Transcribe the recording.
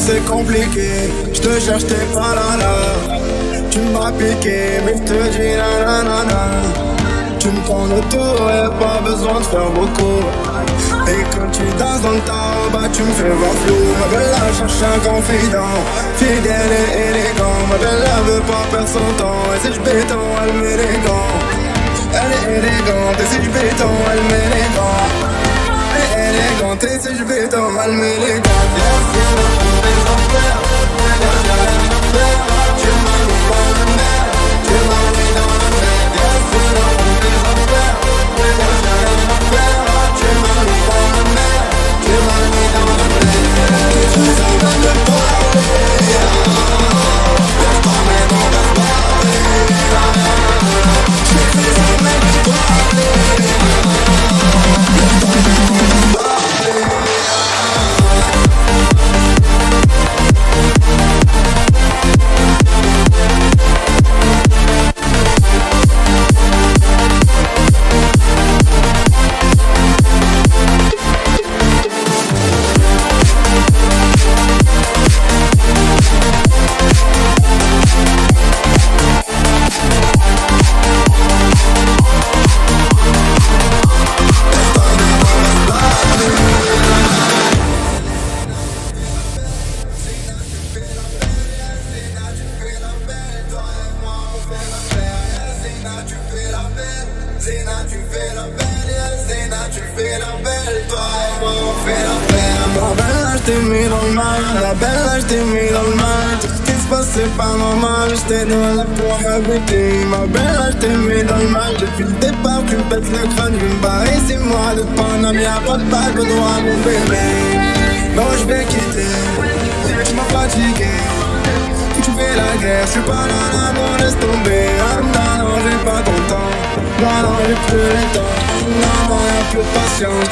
c'est compliqué. Je te cherche, t'es pas là là. Tu m'as piqué, mais je te dis nanana. Tu me prends le tour, y'a pas besoin de faire beaucoup. Et quand tu danses dans le temps, bah tu me fais voir flou. Ma belle cherche un confident, fidèle et élégant. Ma belle veut pas perdre son temps. Et si je béton, elle gants. Elle est élégante, et si je béton, elle met élégante, et mal, la belle, je t'ai mis dans le mal. Tout ce qui se passe, c'est pas normal, j'étais dans la pour. Ma belle, je t'ai mis dans le mal. Depuis le départ, tu me le crâne, je me barre ici, moi de Paname, y'a pas de bague au mon bébé. Non, je vais quitter, tu m'as fatigué. Fais la guerre, je suis pas là, laisse. Ah, non, non, j'ai pas ton temps. J'ai plus le temps. Non, non, y'a plus de patience.